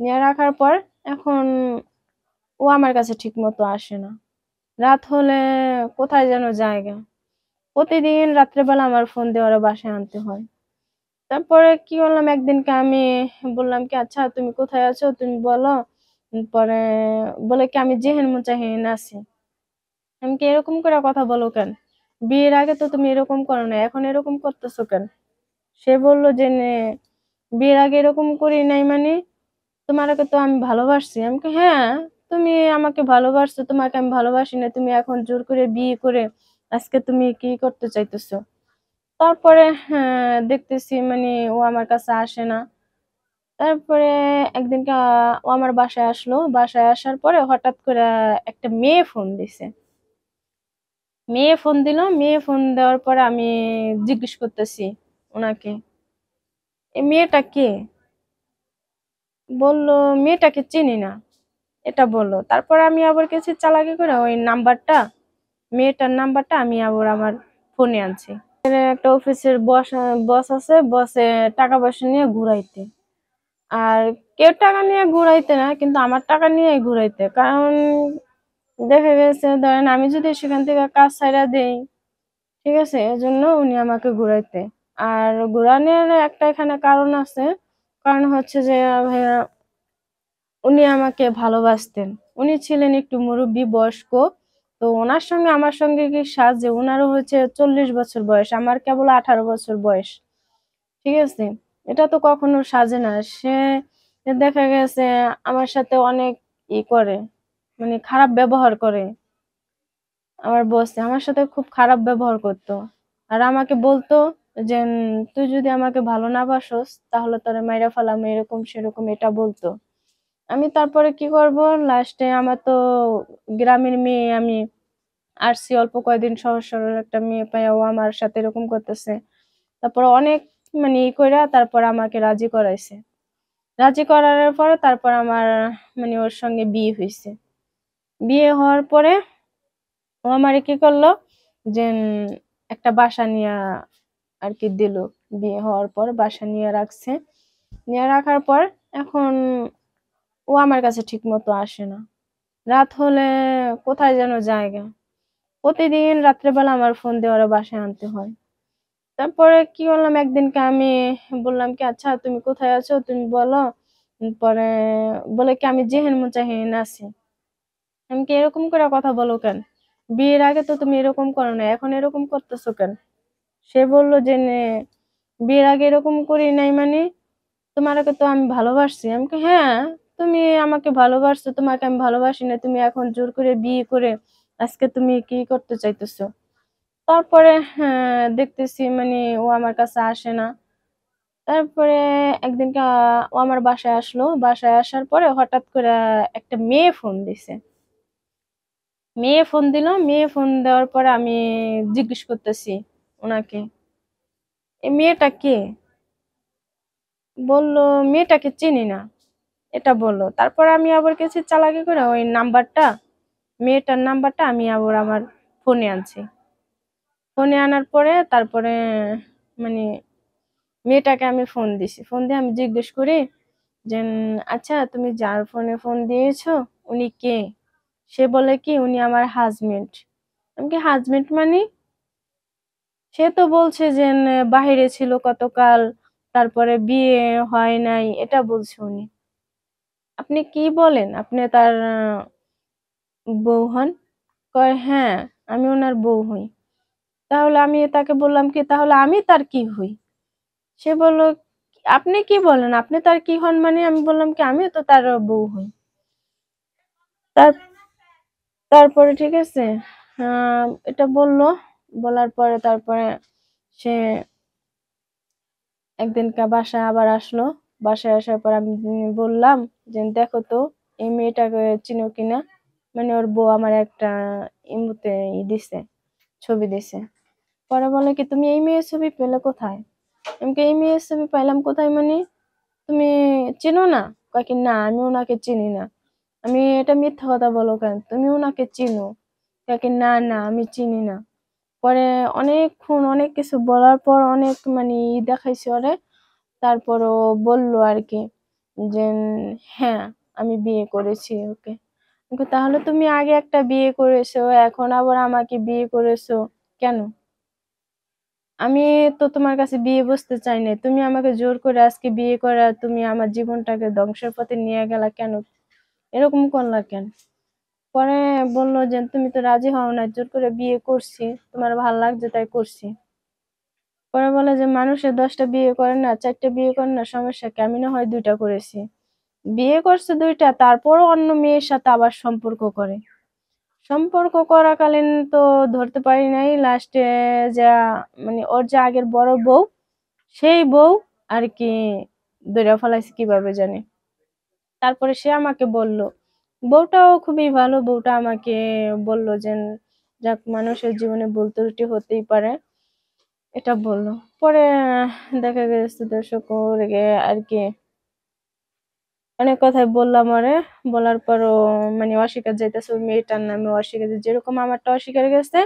নিয়ে রাখার পর এখন ও আমার কাছে ঠিক মতো আসে না। রাত হলে কোথায় যেন জায়গা। প্রতিদিন রাত্রেবেলা আমার ফোন দিয়ে ওরা বাসায় আনতে হয়। তারপরে কি করলাম? একদিনকে আমি বললাম কি আচ্ছা তুমি কোথায় আছো? তুমি বলো। পরে বলে কি, আমি জেহেন মুচাহিন আছি। আমি কি এরকম করে কথা বলো কেন? বিয়ের আগে তো তুমি এরকম করো না এখন এরকম করতেছো কেন? সে বলল যে বিয়ের আগে এরকম করি নাই মানে তোমাকে তো আমি ভালোবাসছি। আমি হ্যাঁ তুমি আমাকে ভালোবাসছো, তোমাকে আমি ভালোবাসি না, তুমি এখন জোর করে বিয়ে করে আজকে তুমি কি করতে চাইতেছো? তারপরে হ্যাঁ দেখতেছি মানে ও আমার কাছে আসে না। তারপরে একদিনকে ও আমার বাসায় আসলো। বাসায় আসার পরে হঠাৎ করে একটা মেয়ে ফোন দিছে। মেয়ে ফোন দিল। মেয়ে ফোন দেওয়ার পরে আমি জিজ্ঞেস করতেছি ওনাকে, এই মেয়েটা কে? বলল, মেয়েটাকে চিনি না। এটা বলল। তারপর আমি আবার কিছু চালাকি করে, ওই নাম্বারটা, মেয়েটার নাম্বারটা আমি আবার আমার ফোনে আনছি। একটা অফিসের বস বস আছে, বসে টাকা পয়সা নিয়ে ঘুরাইতে। আর কেউ টাকা নিয়ে ঘুরাইতে না, কিন্তু আমার টাকা নিয়ে ঘুরাইতে। কারণ দেখা গেছে, ধরেন আমি যদি সেখান থেকে কাজ ছাইড়া দেই, ঠিক আছে? এজন্য উনি আমাকে ঘুরাইতে। আর ঘুরানোর একটা এখানে কারণ আছে কারণ হচ্ছে যে ভাইয়া, উনি আমাকে ভালোবাসতেন। উনি ছিলেন একটু মুরব্বী, বয়স্ক। তো ওনার সঙ্গে, আমার সঙ্গে কি সাজে? ওনারও হচ্ছে চল্লিশ বছর বয়স, আমার কেবল আঠারো বছর বয়স। ঠিক আছে? এটা তো কখনো সাজে না। সে দেখা গেছে আমার সাথে অনেক ই করে মানে খারাপ ব্যবহার করে। আমার বস, আমার সাথে খুব খারাপ ব্যবহার করতো। আর আমাকে বলতো যে তুই যদি আমাকে ভালো না বাসস, তাহলে তোরে মাইরা ফেলাম, এরকম সেরকম এটা বলতো। আমি তারপরে কি করব? লাস্টে আমার তো গ্রামের মেয়ে, আমি আসছি অল্প কয়েকদিন সহজ সরল একটা মেয়ে পাই ও আমার সাথে এরকম করতেছে। তারপর অনেক মানে ই কইরা তারপর আমাকে রাজি করাইছে। রাজি করার পরে তারপর আমার মানে ওর সঙ্গে বিয়ে হয়েছে বিয়ে হওয়ার পরে ও আমারে কি করল? যে একটা বাসা নিয়ে আর কি দিল। বিয়ে হওয়ার পর বাসা নিয়ে রাখছে। নিয়ে রাখার পর এখন ও আমার কাছে ঠিক মতো আসে না। রাত হলে কোথায় যেন জায়গা। প্রতিদিন রাত্রেবেলা আমার ফোন দিয়ে ওরা বাসায় আনতে হয়। তারপরে কি করলাম? একদিনকে আমি বললাম কি আচ্ছা তুমি কোথায় আছো? তুমি বলো। পরে বলে কি, আমি জেহেন মুচাহিন আছি। আমি কি এরকম করে কথা বলো কেন? বিয়ের আগে তো তুমি এরকম করো না এখন এরকম করতেছো কেন? সে বলল যে বিয়ের আগে এরকম করি নাই মানে? তোমাকে তো আমি ভালোবাসছি। আমি হ্যাঁ তুমি আমাকে ভালোবাসছো, তোমাকে আমি ভালোবাসি না, তুমি এখন জোর করে বিয়ে করে আজকে তুমি কি করতে চাইতেছো? তারপরে হ্যাঁ দেখতেছি মানে ও আমার কাছে আসে না। তারপরে একদিনকে ও আমার বাসায় আসলো। বাসায় আসার পরে হঠাৎ করে একটা মেয়ে ফোন দিছে। মেয়ে ফোন দিল। মেয়ে ফোন দেওয়ার পরে আমি জিজ্ঞেস করতেছি ওনাকে। এই মেয়েটা কে? বলল, মেয়েটাকে চিনি না। এটা বলল, তারপর আমি আবার কিছু চালাকি করে, ওই নাম্বারটা, মেয়েটার নাম্বারটা আমি আবার আমার ফোনে আনছি। ফোনে আনার পরে তারপরে মানে মেয়েটাকে আমি ফোন দিছি। ফোন দিয়ে আমি জিজ্ঞেস করি যে আচ্ছা তুমি যার ফোনে ফোন দিয়েছ, উনি কে? সে বলে কি, উনি আমার হাজবেন্ড আমি কি হাজবেন্ড মানে? সে তো বলছে যে বাহিরে ছিল কতকাল, তারপরে বিয়ে হয় নাই। এটা বলছে উনি। আপনি কি বলেন? আপনি তার বউ হন? কয় হ্যাঁ আমি ওনার বউ হই। তাহলে আমি তাকে বললাম কি, তাহলে আমি তার কি হই? সে বলল, আপনি কি বলেন? আপনি তার কি হন মানে? আমি বললাম কি, আমিও তো তার বউ হই। তার, তারপরে ঠিক আছে এটা বলল বলার পরে তারপরে সে একদিনকে বাসায় আবার আসলো। বাসায় আসার পর আমি বললাম যে, দেখো তো, এই মেয়েটাকে চিনো কিনা মানে ওর বউ আমার একটা ইমুতে ই দিছে, ছবি দিছে। পরে বলে কি, তুমি এই মেয়ের ছবি পেলে কোথায়? আমি এই মেয়ের ছবি পাইলাম কোথায় মানে? তুমি চিনো না? কয় কি, না, আমি ওনাকে চিনি না। আমি এটা মিথ্যা কথা বলো কেন? তুমি ওনাকে চিনো? কয় কি, না না, আমি চিনি না। পরে অনেকক্ষণ অনেক কিছু বলার পর অনেক মানে ই দেখাইছে ওরে। তারপর ও বলল আর কি যে হ্যাঁ আমি বিয়ে করেছি ওকে। তাহলে তুমি আগে একটা বিয়ে করেছ, এখন আবার আমাকে বিয়ে করেছ কেন? আমি তো তোমার কাছে বিয়ে বসতে চাই না তুমি আমাকে জোর করে আজকে বিয়ে করা, তুমি আমার জীবনটাকে ধ্বংসের পথে নিয়ে গেলা কেন? এরকম করলা কেন? পরে বলল যে, তুমি তো রাজি হও না জোর করে বিয়ে করছি, তোমার ভালো লাগছে তাই করছি। পরে বলে যে মানুষের দশটা বিয়ে করে না, চারটা বিয়ে করে না, সমস্যা কি? আমি না হয় দুইটা করেছি। বিয়ে করছে দুইটা, তারপরও অন্য মেয়ের সাথে আবার সম্পর্ক করে। সম্পর্ক করাকালীন তো ধরতে পারি নাই লাস্টে যা মানে ওর যে আগের বড় বউ, সেই বউ আর কি ধরে ফেলাইছে কীভাবে জানি। তারপরে সে আমাকে বলল বউটাও খুবই ভালো। বউটা আমাকে বলল যে, যাক, মানুষের জীবনে ভুল ত্রুটি হতেই পারে। এটা বলল। পরে দেখা গেছে দর্শক আর কি। অনেক কথাই বললাম আরে বলার পরও মানে অস্বীকার যাইতেছে ওই মেয়েটার নামে অস্বীকার। যেরকম আমারটা অস্বীকার গেছে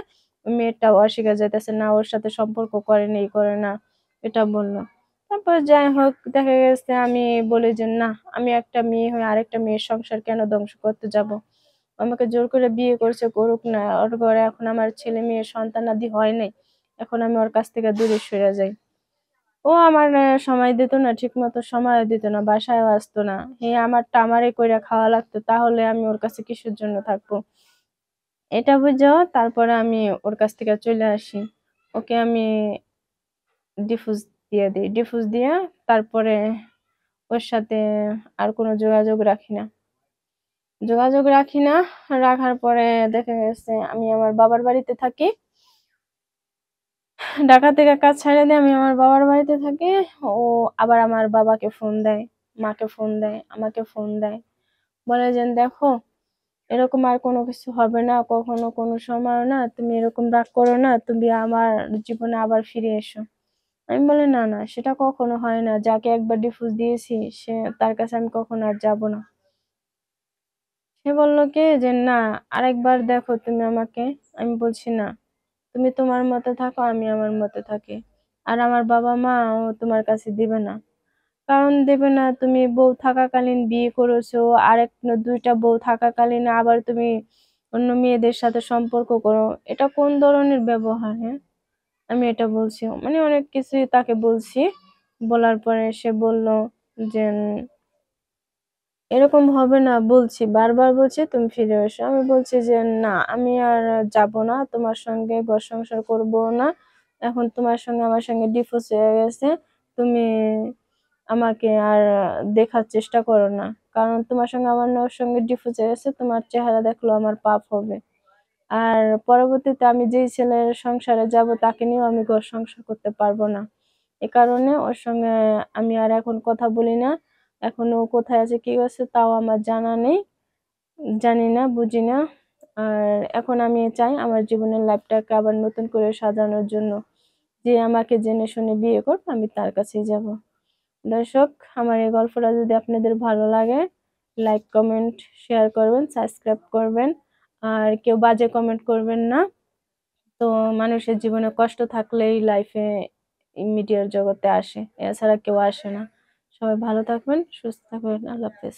মেয়েটাও অস্বীকার যাইতেছে না, ওর সাথে সম্পর্ক করে না এই করে না। এটা বলল। তারপর যাই হোক, দেখা গেছে আমি বলি যে, না, আমি একটা মেয়ে হয়ে আরেকটা মেয়ের সংসার কেন ধ্বংস করতে যাব? আমাকে জোর করে বিয়ে করছে করুক না। ওর ঘরে এখন আমার ছেলে মেয়ে সন্তানাদি হয় নাই। এখন আমি ওর কাছ থেকে দূরে সরে যাই। ও আমার সময় দিত না ঠিক মতো সময় দিত না, বাসায়ও আসতো না। এই আমারটা আমারই কইরা খাওয়া লাগতো, তাহলে আমি ওর কাছে কিসের জন্য থাকব? এটা বুঝো, তারপরে আমি ওর কাছ থেকে চলে আসি। ওকে আমি ডিফুজ দিয়ে দিই ডিফুজ দিয়ে তারপরে ওর সাথে আর কোনো যোগাযোগ রাখি না। যোগাযোগ রাখি না, রাখার পরে দেখা গেছে আমি আমার বাবার বাড়িতে থাকি। ঢাকা থেকে কাজ ছাড়ে দিয়ে আমি আমার বাবার বাড়িতে থাকি। ও আবার আমার বাবাকে ফোন দেয়, মাকে ফোন দেয়, আমাকে ফোন দেয়। বলে যে, দেখো, এরকম আর কোনো কিছু হবে না, কখনো কোনো সময় না, তুমি এরকম রাগ করো না, তুমি আমার জীবনে আবার ফিরে এসো। আমি বলি, না না, সেটা কখনো হয় না। যাকে একবার ডিভোর্স দিয়েছি, সে, তার কাছে আমি কখনো আর যাব না। সে বলল কি, যে, না, আরেকবার দেখো তুমি আমাকে। আমি বলছি, না, তুমি তোমার মতে থাকো, আমি আমার মতে থাকি। আর আমার বাবা মা ও তোমার কাছে দিবে না। কারণ দেবে না, তুমি বউ থাকাকালীন বিয়ে করেছ, আরেক দুইটা বউ থাকাকালীন আবার তুমি অন্য মেয়েদের সাথে সম্পর্ক করো। এটা কোন ধরনের ব্যবহার হ্যাঁ? আমি এটা বলছি। মানে অনেক কিছুই তাকে বলছি। বলার পরে সে বলল যে, এরকম হবে না, বলছি, বারবার বলছি, তুমি ফিরে এসো। আমি বলছি যে, না, আমি আর যাব না, তোমার সঙ্গে ঘর সংসার করব না। এখন তোমার সঙ্গে আমার সঙ্গে ডিভোর্স হয়ে গেছে। তুমি আমাকে আর দেখার চেষ্টা করো না। কারণ তোমার সঙ্গে আমার সঙ্গে ডিভোর্স হয়ে গেছে, তোমার চেহারা দেখল আমার পাপ হবে। আর পরবর্তীতে আমি যেই ছেলের সংসারে যাব, তাকে নিয়েও আমি ঘর সংসার করতে পারব না। এ কারণে ওর সঙ্গে আমি আর এখন কথা বলি না। এখন কোথায় আছে, কি করছে তাও আমার জানা নেই। জানি না, বুঝি না। আর এখন আমি চাই আমার জীবনের লাইফটাকে আবার নতুন করে সাজানোর জন্য। যে আমাকে জেনে শুনে বিয়ে করবে আমি তার কাছেই যাব। দর্শক, আমার এই গল্পটা যদি আপনাদের ভালো লাগে লাইক কমেন্ট শেয়ার করবেন সাবস্ক্রাইব করবেন। আর কেউ বাজে কমেন্ট করবেন না। তো মানুষের জীবনে কষ্ট থাকলেই লাইফে মিডিয়ার জগতে আসে, এছাড়া কেউ আসে না। সবাই ভালো থাকবেন, সুস্থ থাকবেন, আল্লাহ হাফেজ।